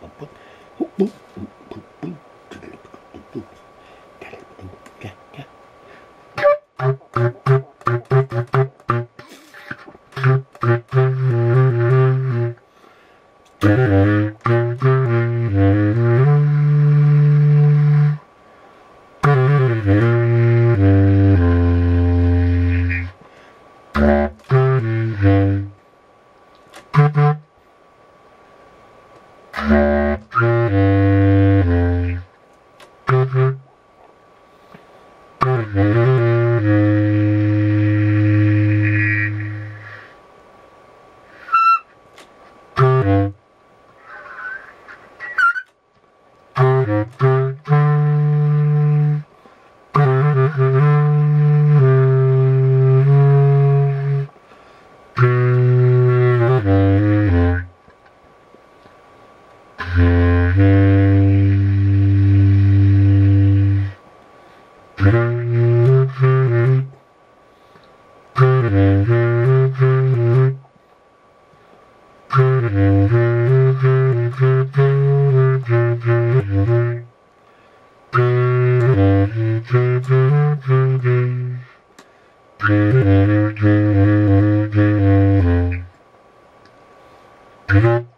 뭐, 뭐, 뭐, 뭐, 뭐, Mm-hmm.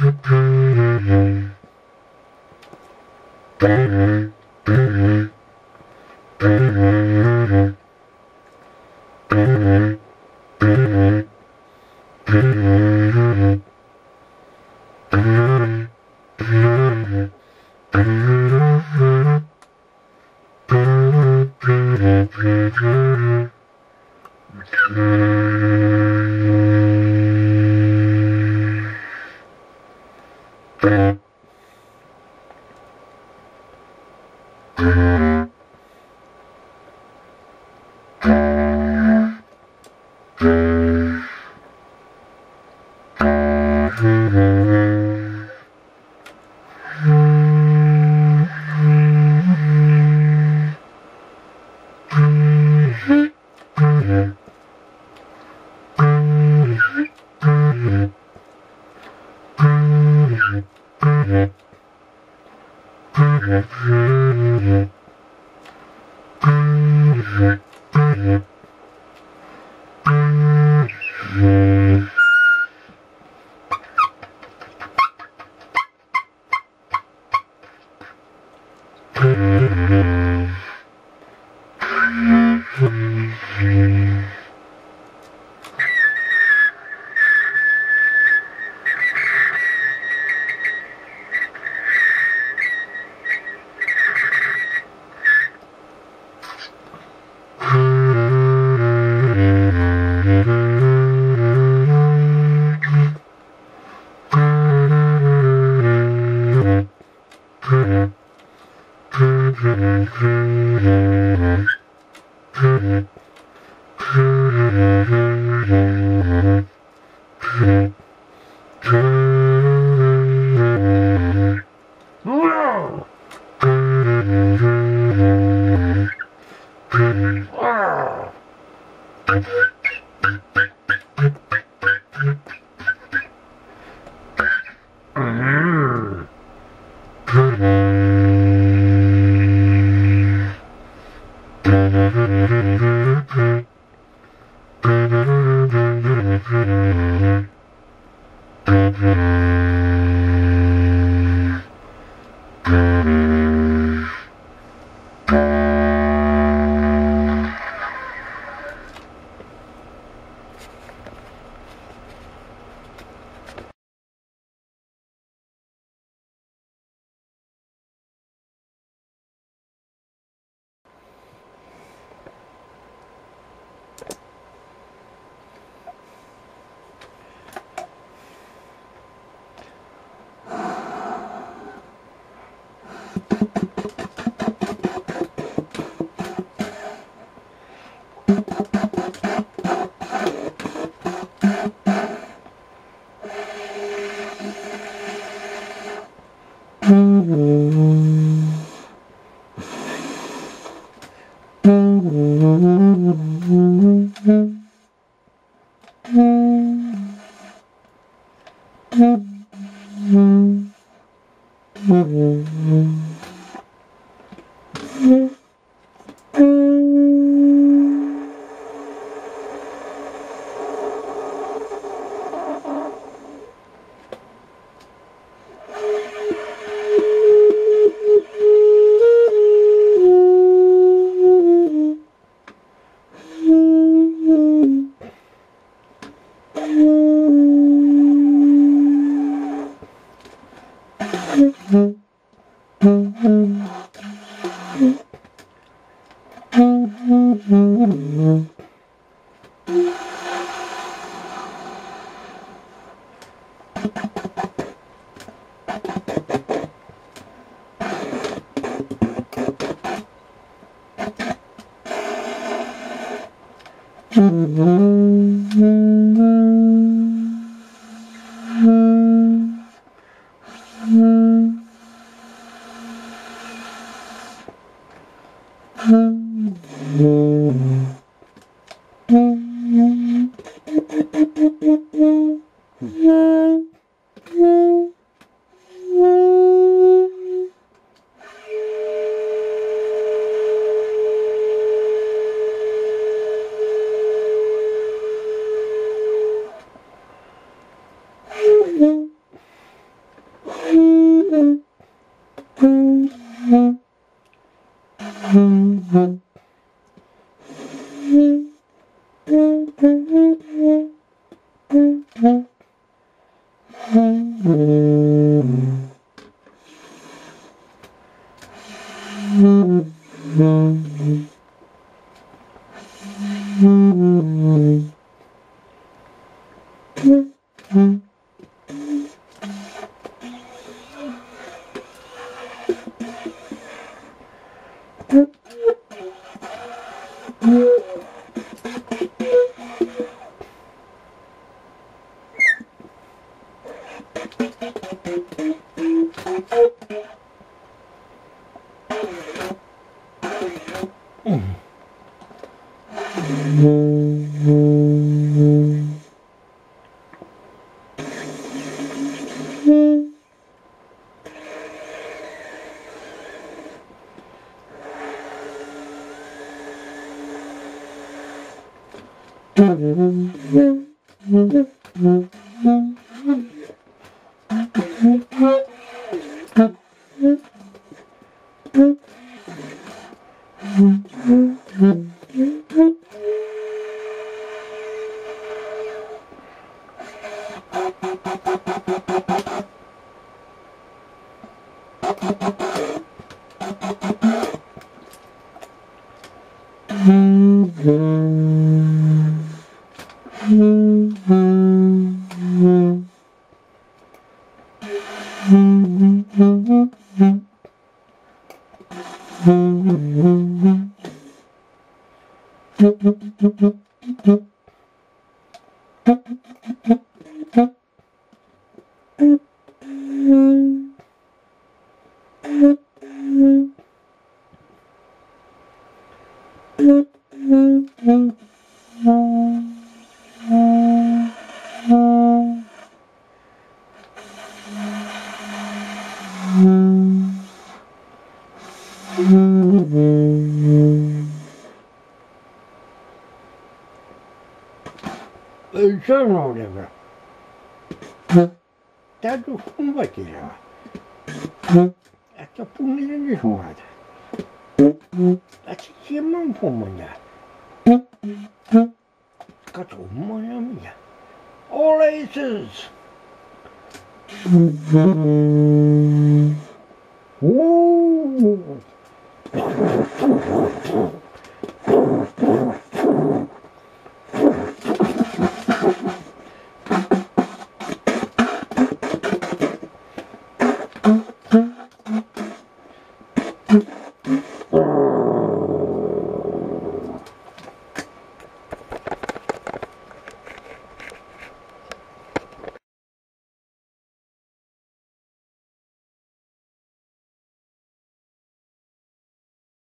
Mm-hmm. Mm-hmm. Mm-hmm. Mm. Mmh. Mm-hmm. Wow. sanoa Täytyy kumpa kirjaa. Että punnille nyt maata. Että hieman pummanja. Kato, moja mia. Oleises. Ooh.